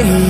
away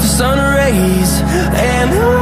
the sun rays and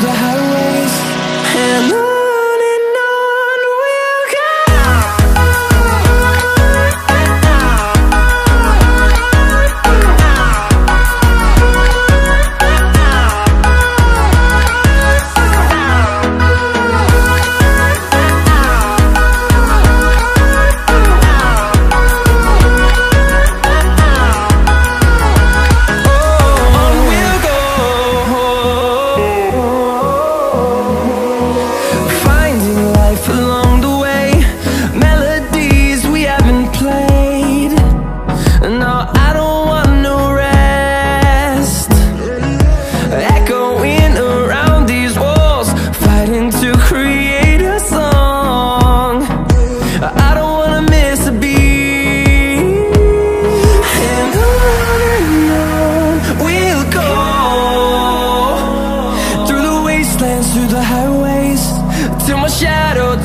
the highways and I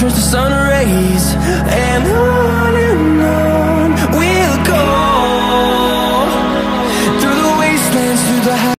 turns to sun rays.